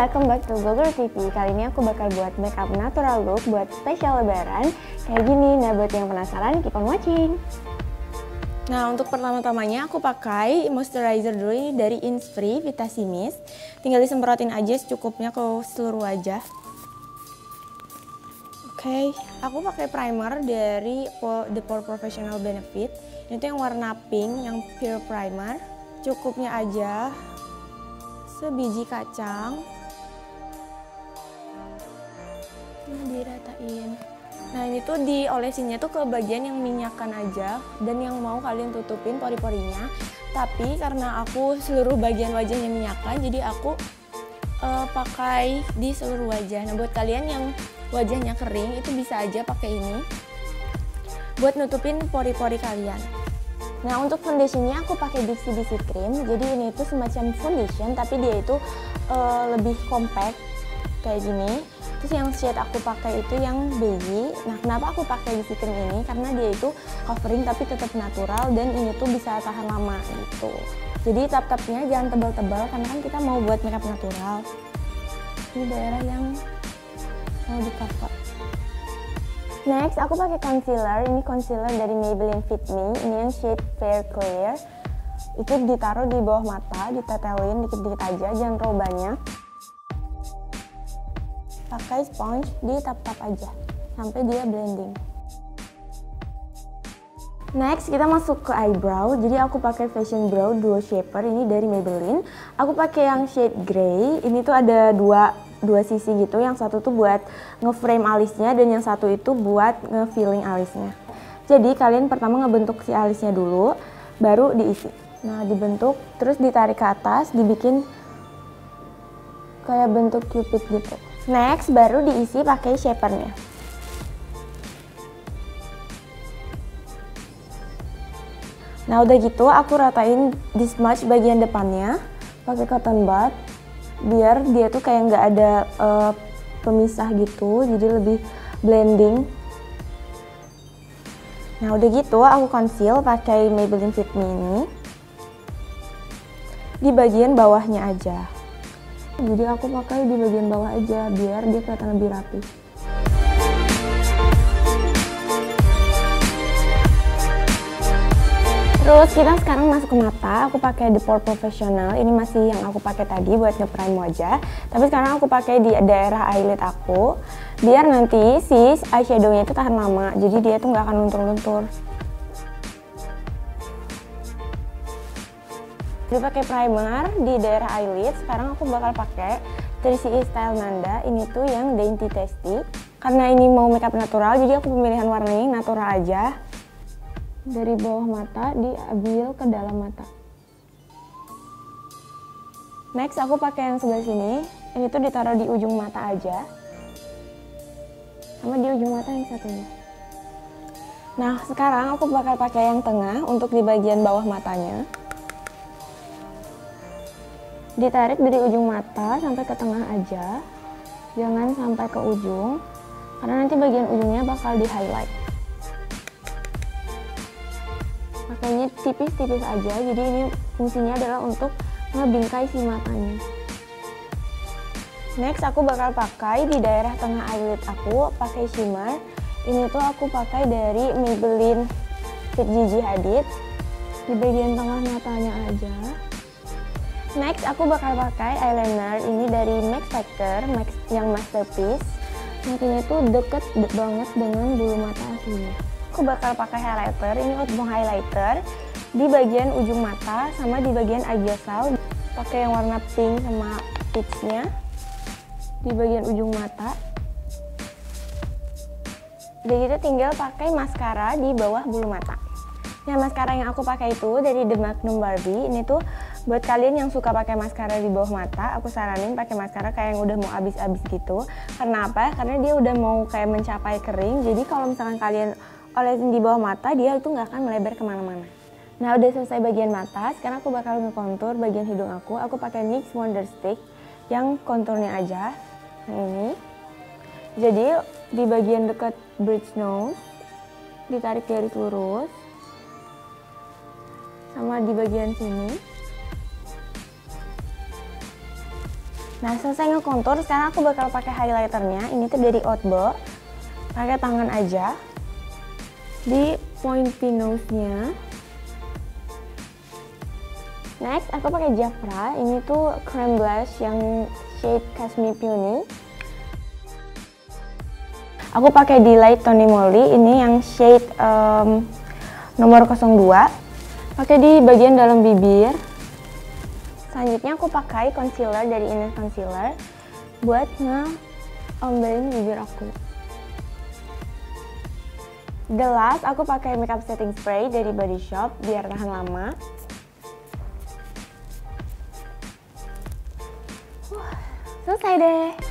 Welcome back to Go Girl TV. Kali ini aku bakal buat makeup natural look buat spesial lebaran kayak gini. Nah buat yang penasaran, keep on watching. Nah untuk pertama-tamanya aku pakai moisturizer dulu ini dari Innisfree Vitasi Mist. Tinggal disemprotin aja secukupnya ke seluruh wajah. Oke, aku pakai primer dari The Pore Professional Benefit. Ini tuh yang warna pink, yang pure primer. Cukupnya aja, sebiji kacang nah diratain nah ini tuh diolesinnya tuh ke bagian yang minyakan aja dan yang mau kalian tutupin pori-porinya tapi karena aku seluruh bagian wajahnya minyakan jadi aku uh, pakai di seluruh wajah nah buat kalian yang wajahnya kering itu bisa aja pakai ini buat nutupin pori-pori kalian Nah untuk foundationnya aku pakai Dixie DC Cream. Jadi ini itu semacam foundation tapi dia itu uh, lebih compact kayak gini. Terus yang shade aku pakai itu yang beige. Nah kenapa aku pakai Dixie Cream ini? Karena dia itu covering tapi tetap natural dan ini tuh bisa tahan lama gitu. Jadi tap-tapnya jangan tebal-tebal karena kan kita mau buat makeup natural. Di daerah yang mau di cover. Next, aku pakai concealer. Ini concealer dari Maybelline Fit Me. Ini yang shade Fair Clear. Itu ditaruh di bawah mata, ditetelin dikit-dikit aja, jangan terlalu banyak. Pakai sponge, di tap-tap aja sampai dia blending. Next kita masuk ke eyebrow. Jadi aku pakai Fashion Brow Duo Shaper ini dari Maybelline. Aku pakai yang shade grey. Ini tuh ada dua dua sisi gitu. Yang satu tuh buat ngeframe alisnya dan yang satu itu buat ngefilling alisnya. Jadi kalian pertama ngebentuk si alisnya dulu, baru diisi. Nah dibentuk, terus ditarik ke atas, dibikin kayak bentuk cupid gitu. Next baru diisi pakai shapernya. Nah udah gitu aku ratain di smudge bagian depannya pakai cotton bud biar dia tuh kayak nggak ada uh, pemisah gitu jadi lebih blending nah udah gitu aku conceal pakai Maybelline Fit Me ini di bagian bawahnya aja jadi aku pakai di bagian bawah aja biar dia kelihatan lebih rapi Terus kita sekarang masuk ke mata, aku pakai The Pore Professional. Ini masih yang aku pakai tadi buat ngeprime wajah. Tapi sekarang aku pakai di daerah eyelid aku, biar nanti si eyeshadownya itu tahan lama. Jadi dia tuh nggak akan luntur-luntur. Jadi pakai primer di daerah eyelid. Sekarang aku bakal pakai dari si Style Nanda. Ini tuh yang Dainty Tasty. Karena ini mau makeup natural, jadi aku pemilihan warnanya natural aja dari bawah mata diambil ke dalam mata. Next aku pakai yang sebelah sini. Ini tuh ditaruh di ujung mata aja. Sama di ujung mata yang satunya. Nah, sekarang aku bakal pakai yang tengah untuk di bagian bawah matanya. Ditarik dari ujung mata sampai ke tengah aja. Jangan sampai ke ujung. Karena nanti bagian ujungnya bakal di highlight makanya tipis-tipis aja jadi ini fungsinya adalah untuk ngebingkai si matanya next aku bakal pakai di daerah tengah eyelid aku pakai shimmer ini tuh aku pakai dari Maybelline Fit Gigi Hadid di bagian tengah matanya aja next aku bakal pakai eyeliner ini dari Max Factor Max yang masterpiece. Matanya tuh deket banget dengan bulu mata aslinya. Aku bakal pakai highlighter ini untuk highlighter di bagian ujung mata sama di bagian brow pakai yang warna pink sama peachnya di bagian ujung mata. Udah gitu tinggal pakai maskara di bawah bulu mata. Nah maskara yang aku pakai itu dari The Magnum Barbie ini tuh buat kalian yang suka pakai maskara di bawah mata aku saranin pakai maskara kayak yang udah mau habis-habis gitu karena apa karena dia udah mau kayak mencapai kering jadi kalau misalkan kalian olesin di bawah mata dia itu nggak akan melebar ke mana-mana. Nah udah selesai bagian mata, sekarang aku bakal ngekontur bagian hidung aku. Aku pakai NYX Wonder Stick yang konturnya aja. Nah ini. Jadi di bagian dekat bridge nose ditarik garis lurus sama di bagian sini. Nah selesai ngekontur, sekarang aku bakal pakai highlighternya. Ini tuh dari Outbo. Pakai tangan aja di point nose-nya. Next, aku pakai Jafra. Ini tuh cream blush yang shade Cashmere Peony. Aku pakai di Light Tony Moly. Ini yang shade um, nomor 02. Pakai di bagian dalam bibir. Selanjutnya aku pakai concealer dari Ines Concealer buat nge-ombelin bibir aku. The last, aku pakai makeup setting spray dari Body Shop biar tahan lama. selesai deh